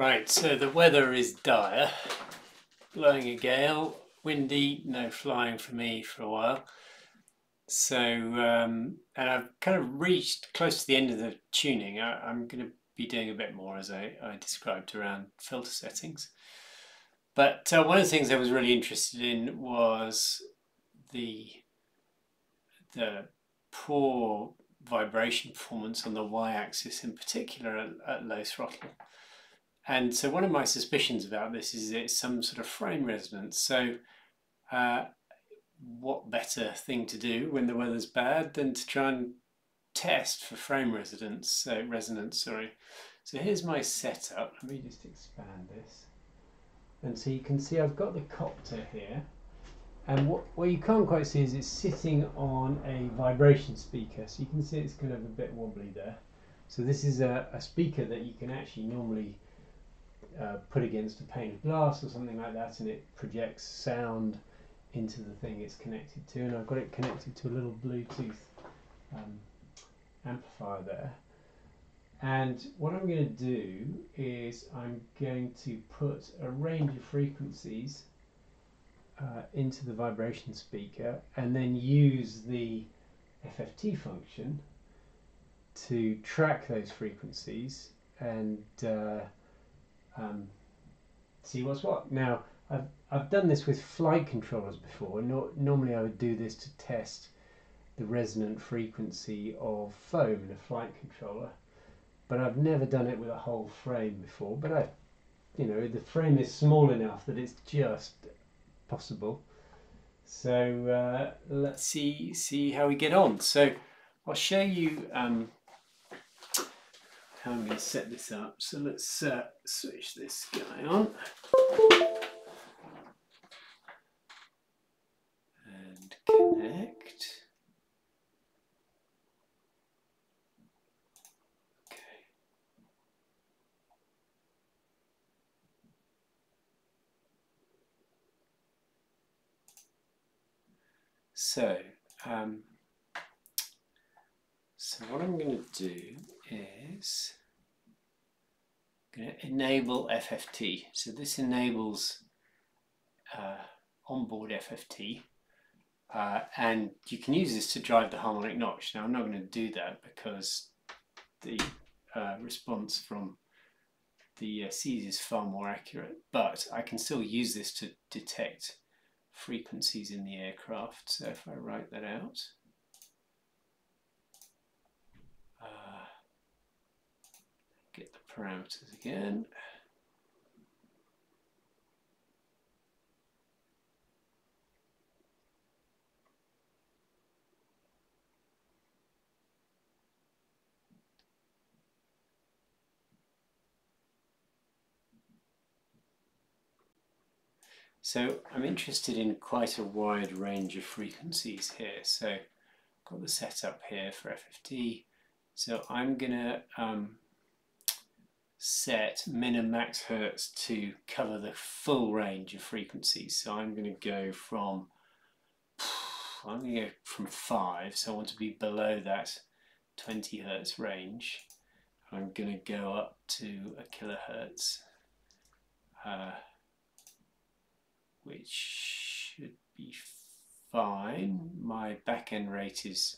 Right, so the weather is dire, blowing a gale, windy, no flying for me for a while. So, um, and I've kind of reached close to the end of the tuning. I, am going to be doing a bit more as I, I described around filter settings. But uh, one of the things I was really interested in was the the poor vibration performance on the y-axis in particular at, at low throttle. And so one of my suspicions about this is it's some sort of frame resonance. So uh, what better thing to do when the weather's bad than to try and test for frame resonance, uh, resonance, sorry. So here's my setup. Let me just expand this. And so you can see I've got the copter here. And what, what you can't quite see is it's sitting on a vibration speaker. So you can see it's kind of a bit wobbly there. So this is a, a speaker that you can actually normally uh, put against a pane of glass or something like that and it projects sound into the thing it's connected to. And I've got it connected to a little Bluetooth um, amplifier there. And what I'm going to do is I'm going to put a range of frequencies uh, into the vibration speaker and then use the FFT function to track those frequencies and uh, um, see what's what. Now, I've, I've done this with flight controllers before. No, normally I would do this to test the resonant frequency of foam in a flight controller, but I've never done it with a whole frame before. But I, you know, the frame is small enough that it's just possible. So uh, let's see see how we get on. So I'll show you um, how I'm going to set this up. So let's uh, switch this guy on. And connect. Okay. So, um, so what I'm going to do is enable FFT. So this enables uh, onboard FFT uh, and you can use this to drive the harmonic notch. Now I'm not going to do that because the uh, response from the uh, C's is far more accurate, but I can still use this to detect frequencies in the aircraft. So if I write that out, get the parameters again. So I'm interested in quite a wide range of frequencies here. So I've got the setup here for FFT. So I'm going to um, set min and max hertz to cover the full range of frequencies. So I'm going to go from I'm going to go from 5, so I want to be below that 20 hertz range. I'm going to go up to a kilohertz, uh, which should be fine. My back end rate is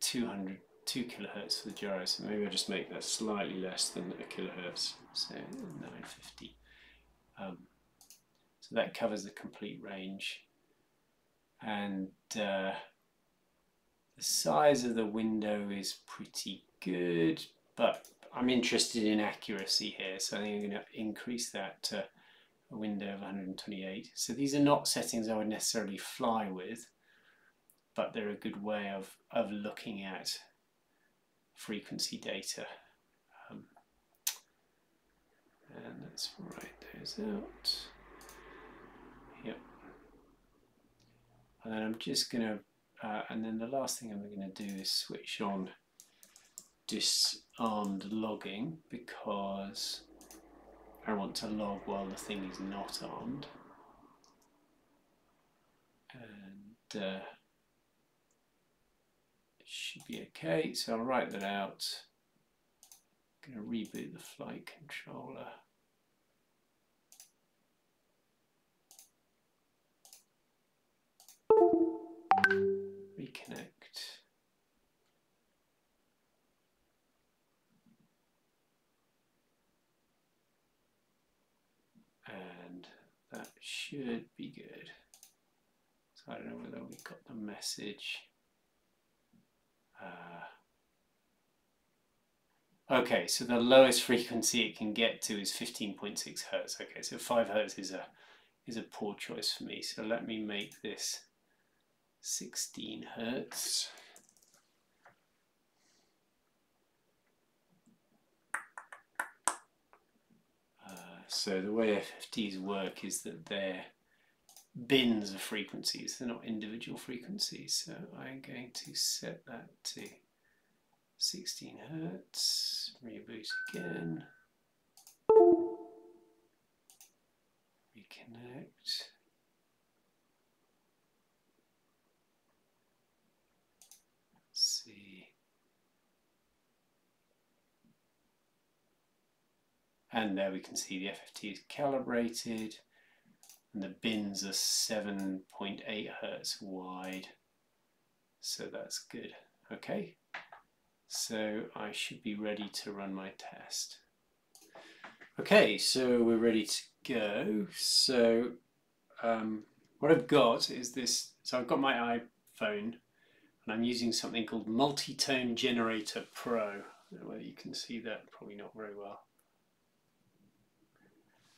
200 2 kilohertz for the gyro, so maybe I'll just make that slightly less than a kilohertz, so 950. Um, so that covers the complete range. And uh, the size of the window is pretty good, but I'm interested in accuracy here, so I think I'm going to increase that to a window of 128. So these are not settings I would necessarily fly with, but they're a good way of, of looking at frequency data. Um, and let's write those out. Yep. And then I'm just going to, uh, and then the last thing I'm going to do is switch on disarmed logging because I want to log while the thing is not armed. And uh, should be okay. So I'll write that out. I'm going to reboot the flight controller. Reconnect. And that should be good. So I don't know whether we got the message. Uh, okay, so the lowest frequency it can get to is 15.6 hertz. Okay, so 5 hertz is a is a poor choice for me. So let me make this 16 hertz. Uh, so the way FFTs work is that they're bins of frequencies, they're not individual frequencies. So I'm going to set that to 16 hertz, reboot again, reconnect. see. And there we can see the FFT is calibrated and the bins are 7.8 hertz wide. So that's good. Okay, so I should be ready to run my test. Okay, so we're ready to go. So um, what I've got is this, so I've got my iPhone and I'm using something called Multitone Generator Pro. I don't know whether you can see that, probably not very well.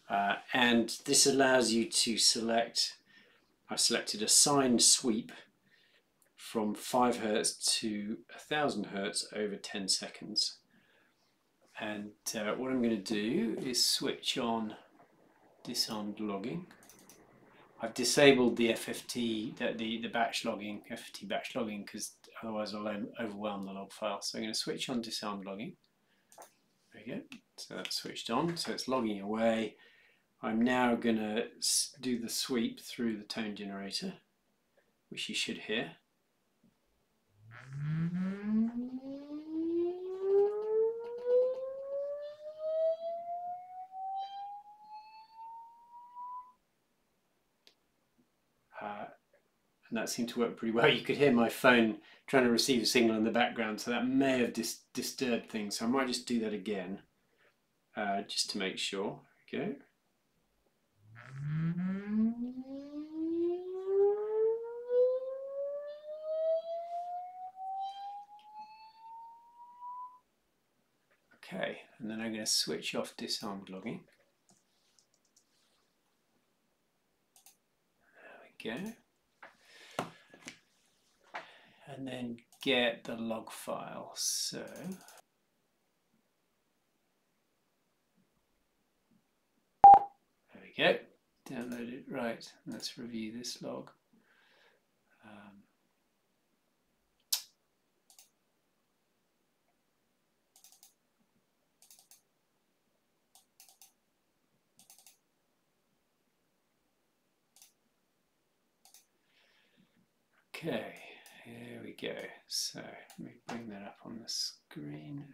Uh, and this allows you to select, I've selected a sine sweep from 5 hertz to 1000 hertz over 10 seconds. And uh, what I'm going to do is switch on disarmed logging. I've disabled the FFT, the, the, the batch logging, FFT batch logging, because otherwise I'll overwhelm the log file. So I'm going to switch on disarmed logging. There we go. So that's switched on. So it's logging away. I'm now going to do the sweep through the tone generator, which you should hear. Uh, and that seemed to work pretty well. You could hear my phone trying to receive a signal in the background, so that may have dis disturbed things. So I might just do that again, uh, just to make sure. Okay. Okay, and then I'm going to switch off disarmed logging. There we go. And then get the log file. So there we go download it right. Let's review this log. Um, okay, here we go. So let me bring that up on the screen.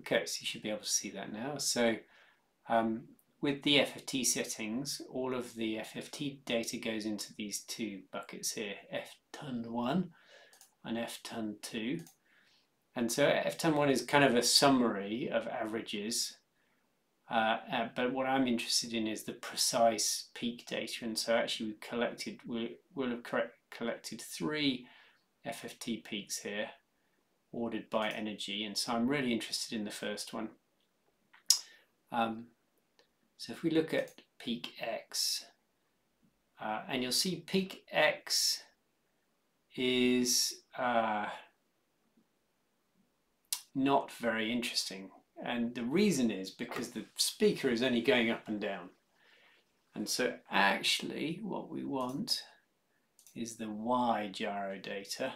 Okay, so you should be able to see that now. So um, with the FFT settings, all of the FFT data goes into these two buckets here, FTUN1 and FTUN2. And so FTUN1 is kind of a summary of averages, uh, uh, but what I'm interested in is the precise peak data. And so actually we collected, we will have collected three FFT peaks here ordered by energy and so I'm really interested in the first one. Um, so if we look at peak X uh, and you'll see peak X is uh, not very interesting. And the reason is because the speaker is only going up and down. And so actually what we want is the Y gyro data.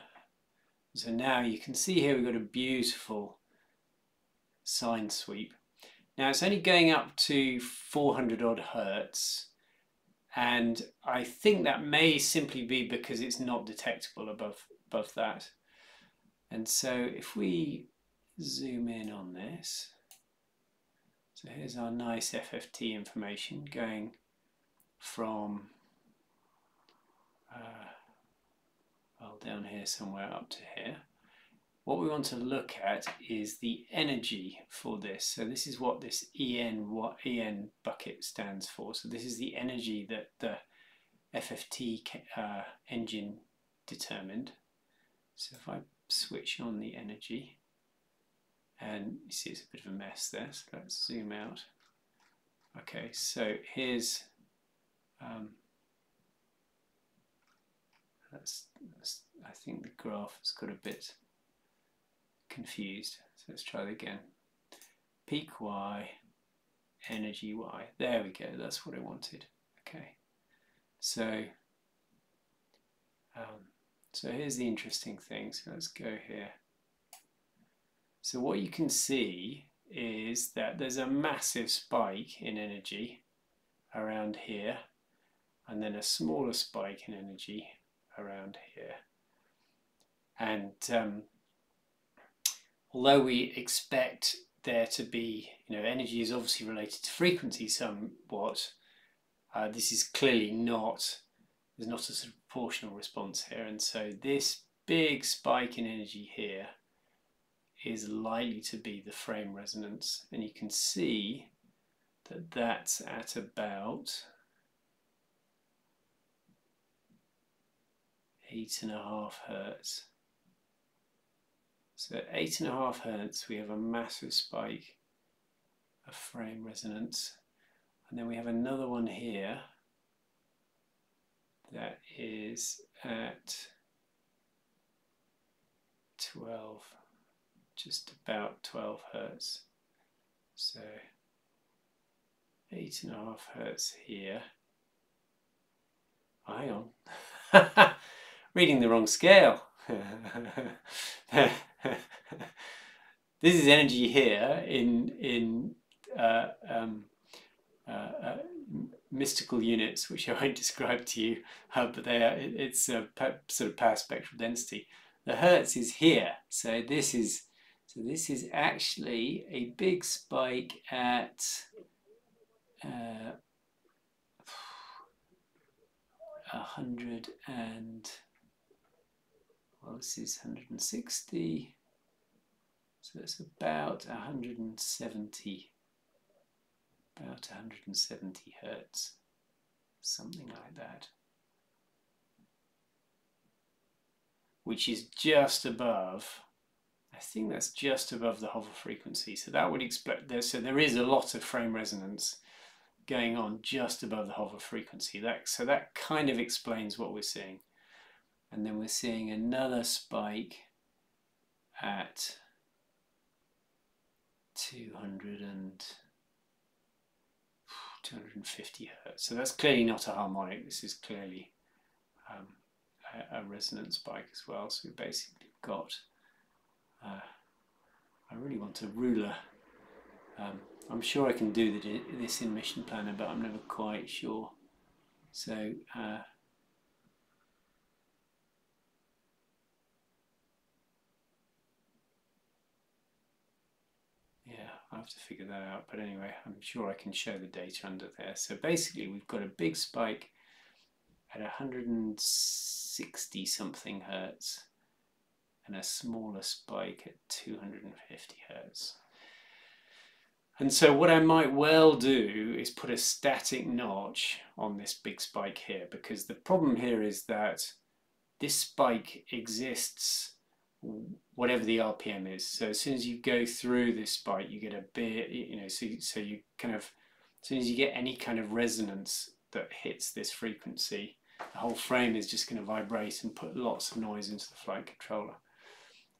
So now you can see here we've got a beautiful sine sweep. Now it's only going up to 400 odd hertz and I think that may simply be because it's not detectable above, above that. And so if we zoom in on this, so here's our nice FFT information going from uh, well down here somewhere up to here. What we want to look at is the energy for this. So this is what this EN, what EN bucket stands for. So this is the energy that the FFT uh, engine determined. So if I switch on the energy, and you see it's a bit of a mess there, so let's zoom out. Okay, so here's um, that's, that's, I think the graph has got a bit confused. So let's try that again. Peak Y, energy Y. There we go, that's what I wanted. Okay, so um, so here's the interesting thing. So let's go here. So what you can see is that there's a massive spike in energy around here and then a smaller spike in energy around here. And um, although we expect there to be, you know, energy is obviously related to frequency somewhat, uh, this is clearly not, there's not a sort of proportional response here. And so this big spike in energy here is likely to be the frame resonance. And you can see that that's at about eight and a half hertz. So at eight and a half hertz, we have a massive spike of frame resonance. And then we have another one here that is at 12, just about 12 hertz. So eight and a half hertz here. Oh, hang on. reading the wrong scale. this is energy here in in uh, um, uh, uh, mystical units, which I won't describe to you, uh, but they are, it, it's a sort of power spectral density. The hertz is here, so this is so this is actually a big spike at uh, a hundred and well this is 160 so it's about 170 about 170 hertz something like that. Which is just above I think that's just above the hover frequency. So that would explain there so there is a lot of frame resonance going on just above the hover frequency. That so that kind of explains what we're seeing and then we're seeing another spike at 200 and 250 hertz. So that's clearly not a harmonic. This is clearly um, a, a, resonant spike as well. So we've basically got. Uh, I really want a ruler. Um, I'm sure I can do this in Mission Planner, but I'm never quite sure. So. Uh, I'll have to figure that out. But anyway, I'm sure I can show the data under there. So basically, we've got a big spike at 160 something hertz and a smaller spike at 250 hertz. And so what I might well do is put a static notch on this big spike here because the problem here is that this spike exists whatever the RPM is. So as soon as you go through this spike, you get a bit, you know, so, so you kind of, as soon as you get any kind of resonance that hits this frequency, the whole frame is just going to vibrate and put lots of noise into the flight controller.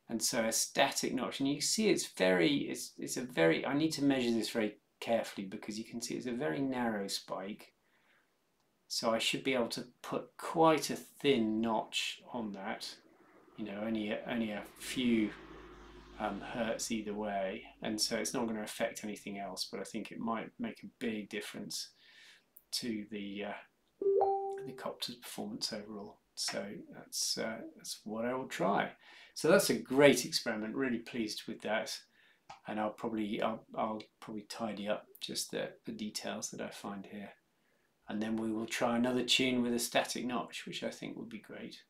And so a static notch, and you see it's very, it's, it's a very, I need to measure this very carefully because you can see it's a very narrow spike. So I should be able to put quite a thin notch on that you know, only only a few um, hertz either way, and so it's not going to affect anything else. But I think it might make a big difference to the uh, the copter's performance overall. So that's uh, that's what I will try. So that's a great experiment. Really pleased with that, and I'll probably I'll, I'll probably tidy up just the, the details that I find here, and then we will try another tune with a static notch, which I think would be great.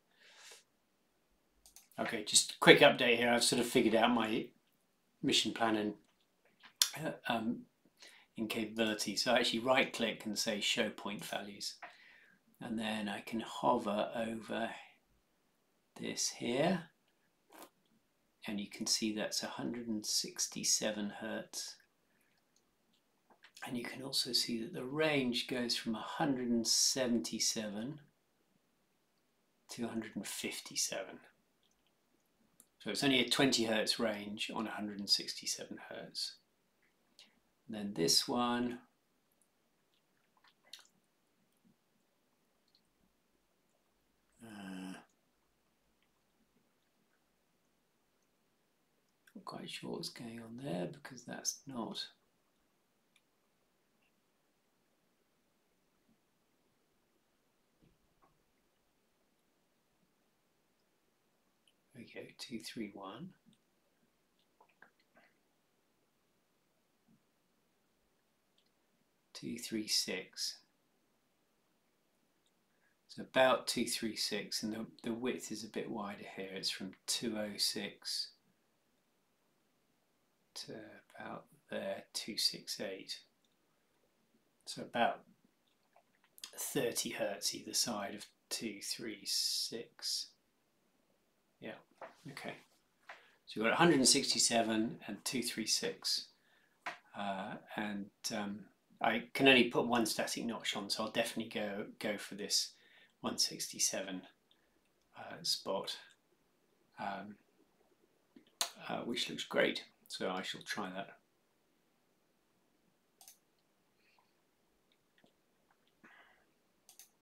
Okay, just a quick update here. I've sort of figured out my Mission Planner uh, um, in capability. So I actually right click and say show point values. And then I can hover over this here. And you can see that's 167 Hertz. And you can also see that the range goes from 177 to 157. So it's only a 20 hertz range on 167 hertz. And then this one uh, not quite sure what's going on there because that's not we go, 231. Two three six. So about two three six, and the, the width is a bit wider here. It's from two oh six to about there two six eight. So about thirty hertz either side of two three six. Yeah, okay. So you've got 167 and 236. Uh, and um, I can only put one static notch on, so I'll definitely go, go for this 167 uh, spot, um, uh, which looks great. So I shall try that.